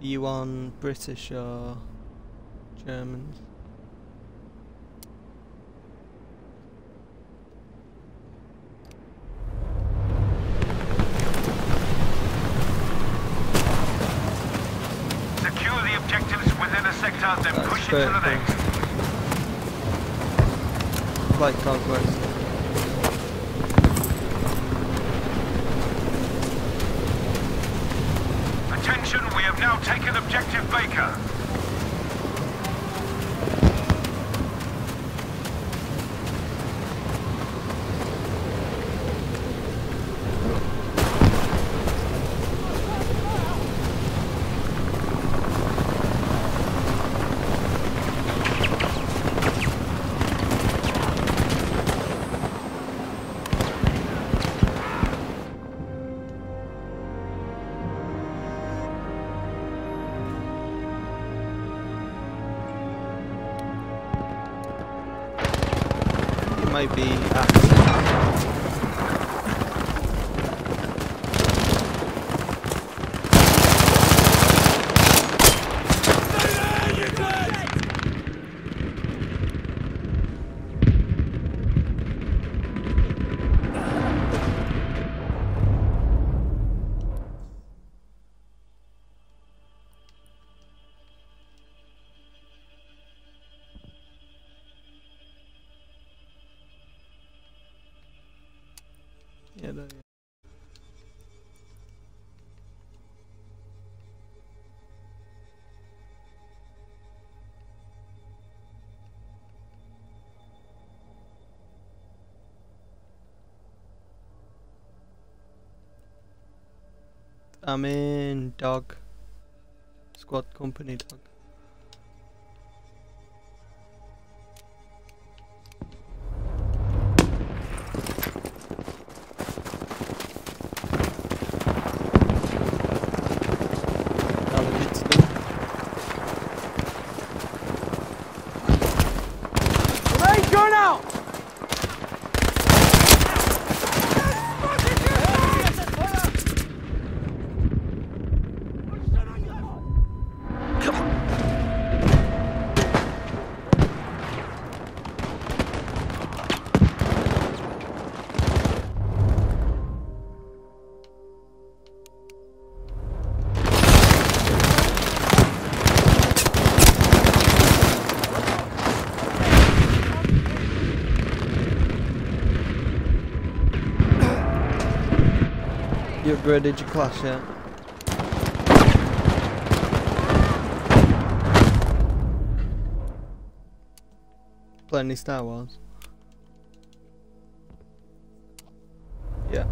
you on British or German? Secure the objectives within a sector, then That's push it to the next. Like conquest. Attention, we have now taken objective Baker. Might be accent. I'm in dog. Squad company dog. You upgraded your class yet? Play any Star Wars? Yeah.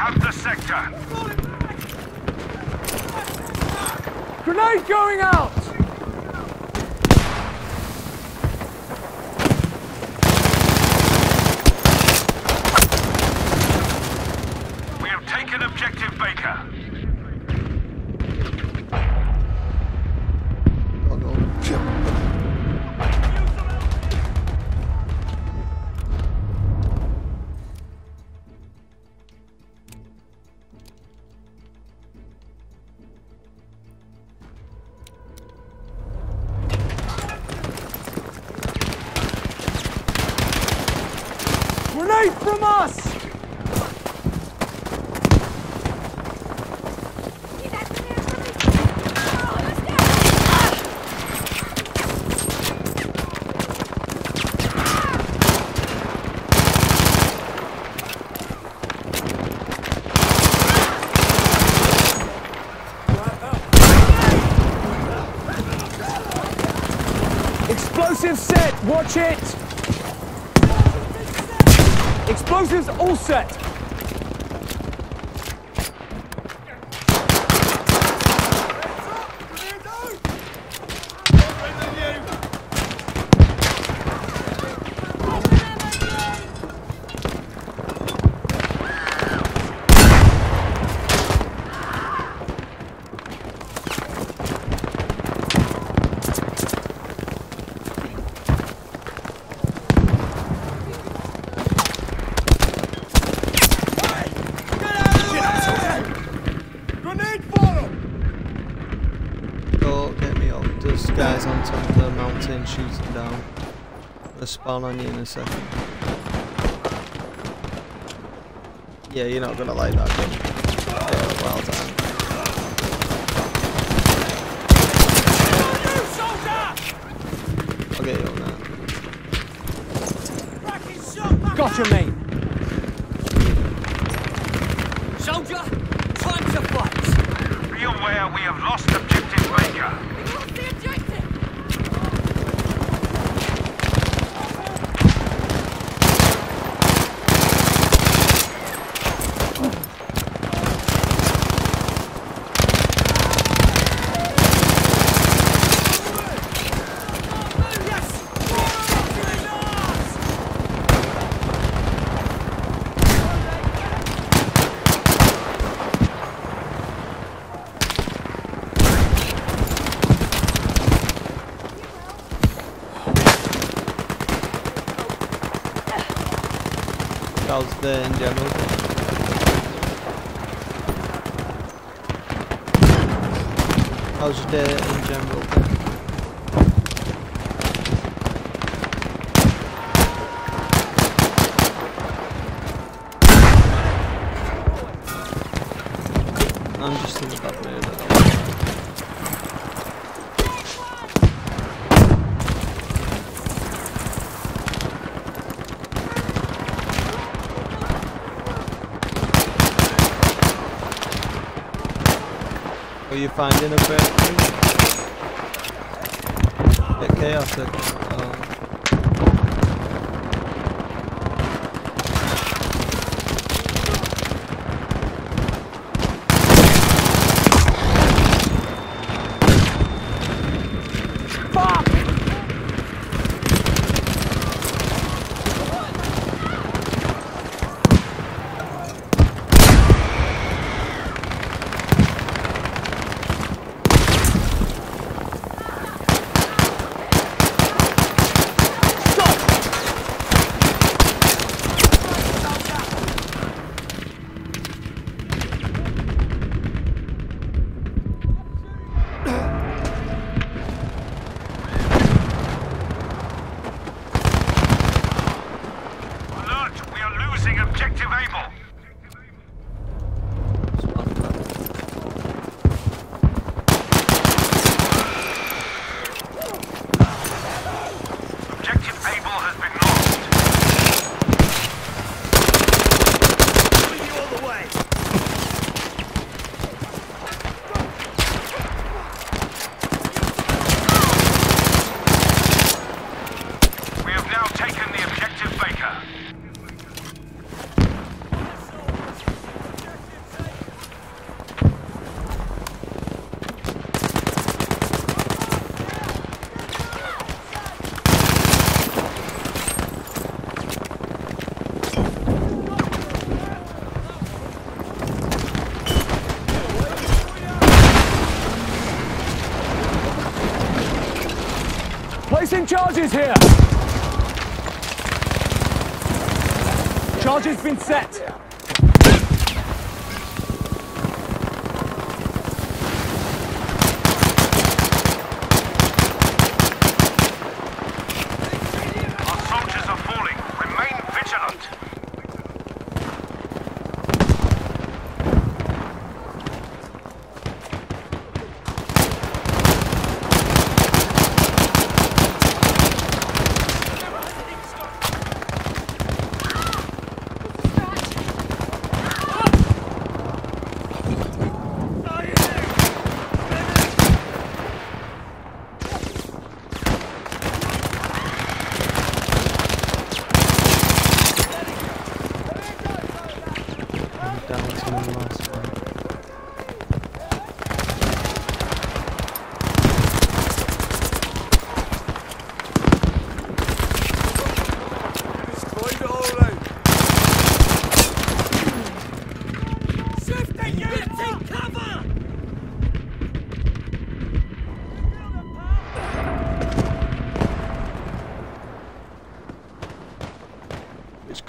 Have the sector. Grenade going out! Grenade from us! Explosive set, watch it! Explosives all set! Grenade follow! Go get me up. There's top of the mountain shooting down. They'll spawn on you in a second. Yeah, you're not gonna like that gun. Yeah, well done. I'll get you on that. Gotcha, mate! Soldier, time to fight. Be aware we have lost objective Baker. How's the in general? How's your day in general? I'm just in the moment. Are you finding a? Bit chaotic. Oh. Fuck! Placing charges here! Charges been set.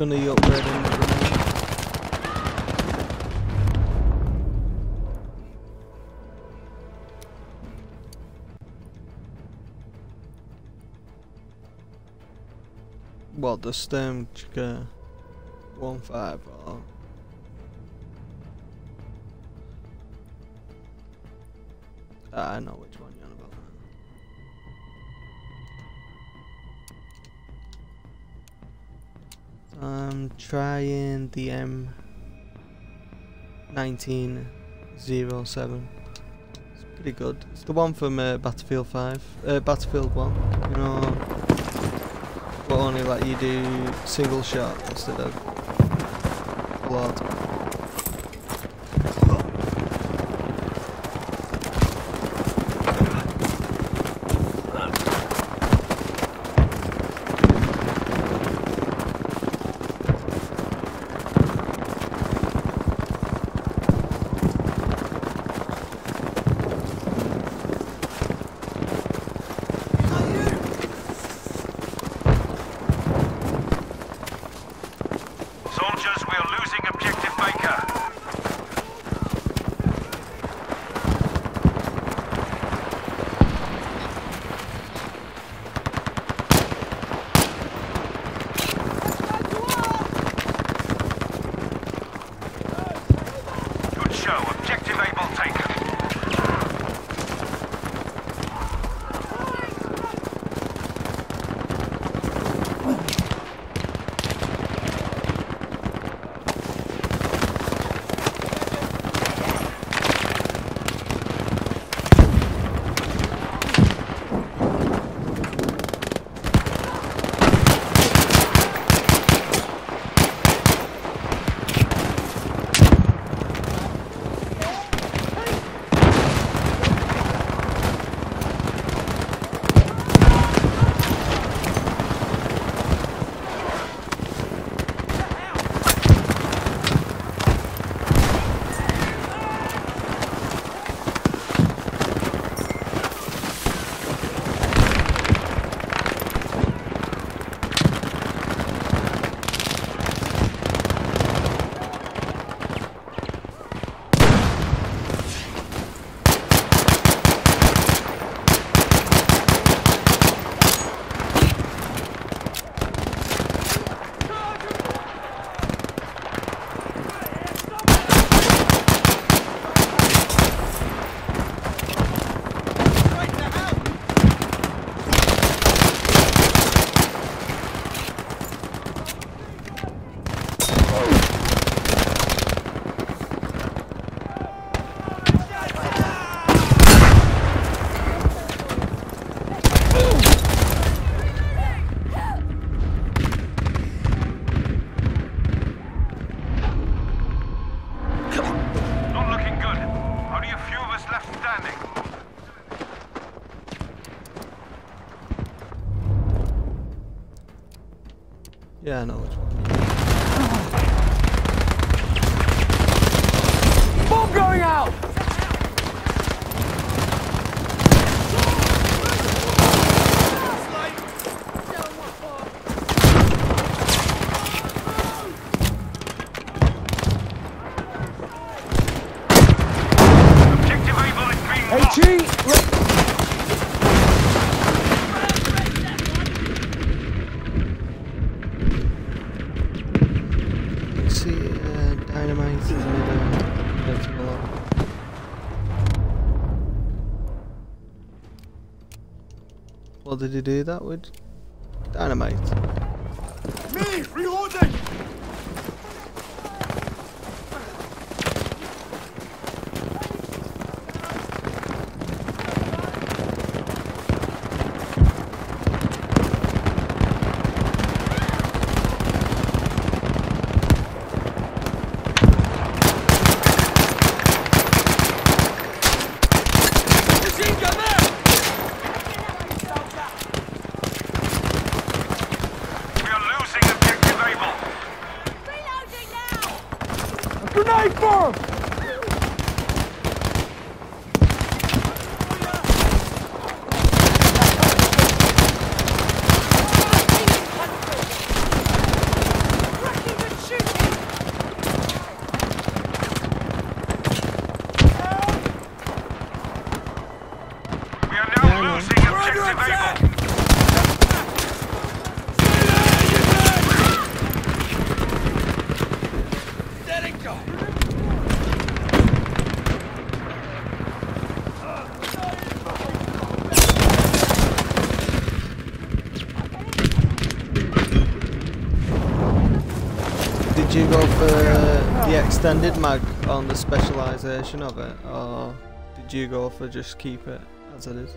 Upgrading? the? What the stem chica one five Ah, I know which I'm trying the M nineteen zero seven. It's pretty good. It's the one from uh, Battlefield Five, uh, Battlefield One. You know, but only like you do single shot instead of blood. Yeah, I know which one. Bomb going out! Uh, dynamite is mid getting along. What did he do that with? Dynamite. Me! Reloading! Machine gun there! We are losing objective Able. Grenade for him! We are now losing objective Able. Let it go! Did you go for the extended mag on the specialisation of it, or did you go for just keep it as it is?